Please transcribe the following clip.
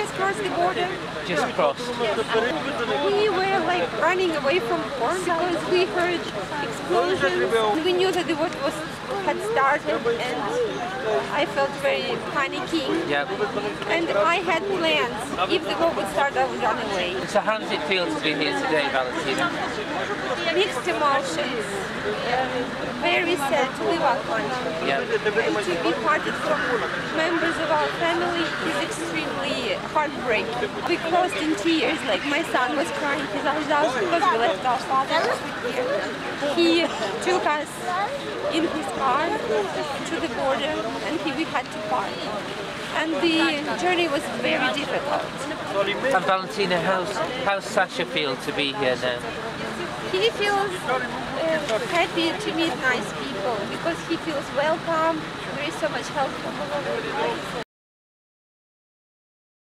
just crossed the border. Just crossed. We were like running away from war because we heard explosions. We knew that the war was had started and I felt very panicking. Yeah. And I had plans. If the war would start, I would run away. So how does it feel to be here today, Valentina? Mixed emotions. Very sad to leave our country. Yeah. And to be parted from members of our family is extremely heartbreaking. We crossed in tears, like my son was crying his eyes out because we left our father here. He took us in his car to the border and he, we had to part. And the journey was very difficult. And Valentina, how's, how's Sasha feel to be here now? He feels uh, happy to meet nice people because he feels welcome. There is so much help from all over the.